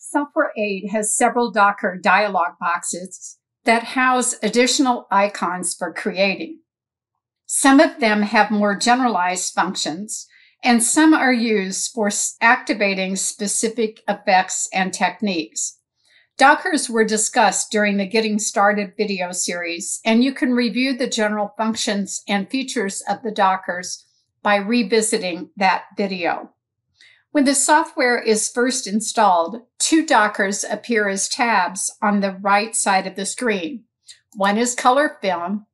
Software 8 has several Docker dialog boxes that house additional icons for creating. Some of them have more generalized functions, and some are used for activating specific effects and techniques. Dockers were discussed during the Getting Started video series, and you can review the general functions and features of the Dockers by revisiting that video. When the software is first installed, two Dockers appear as tabs on the right side of the screen. One is color film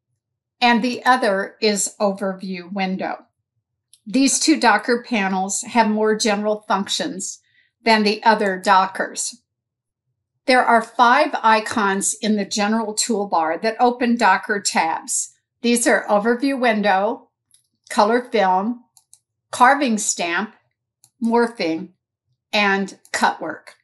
and the other is overview window. These two Docker panels have more general functions than the other Dockers. There are five icons in the general toolbar that open Docker tabs. These are overview window, color film, carving stamp, morphing, and cut work.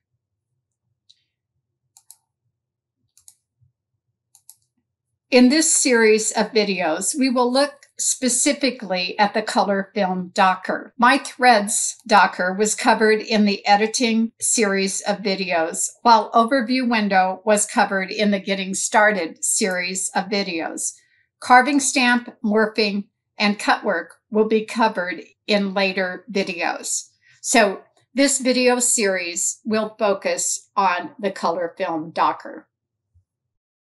In this series of videos, we will look specifically at the color film Docker. My threads Docker was covered in the editing series of videos, while overview window was covered in the getting started series of videos. Carving stamp, morphing, and cut work will be covered in later videos. So this video series will focus on the color film Docker.